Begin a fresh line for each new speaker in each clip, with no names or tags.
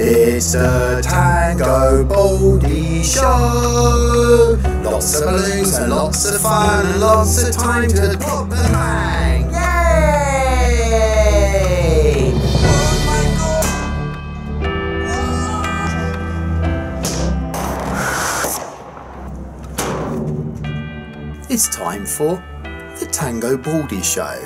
It's the Tango Baldy Show. Lots of balloons and lots of fun and lots of time to pop and bang. Yay! It's time for the Tango Baldy Show.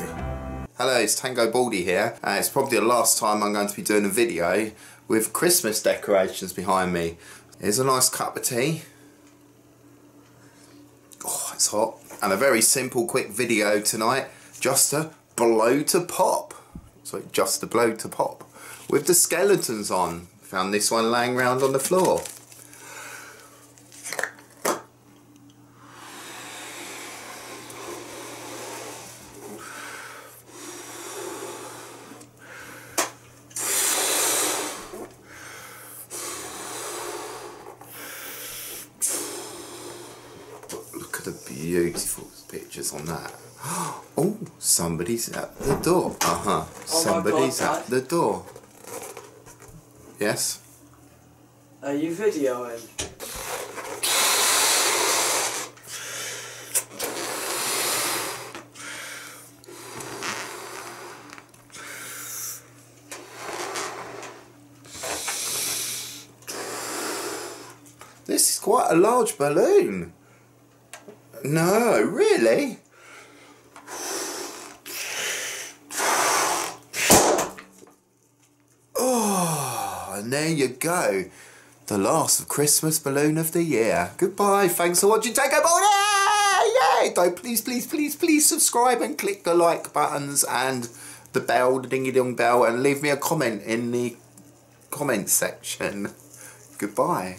Hello, it's Tango Baldy here. Uh, it's probably the last time I'm going to be doing a video with Christmas decorations behind me. Here's a nice cup of tea. Oh, it's hot. And a very simple, quick video tonight. Just a blow to pop. So just a blow to pop. With the skeletons on. Found this one laying around on the floor. At the beautiful pictures on that. Oh, somebody's at the door. Uh huh. somebody's
God,
at the door. Yes?
Are you videoing?
This is quite a large balloon. No, really? Oh, and there you go. The last Christmas balloon of the year. Goodbye. Thanks for watching Take Ball. Yeah, yeah. Don't please, please, please, please subscribe and click the like buttons and the bell, the dingy dong bell, and leave me a comment in the comment section. Goodbye.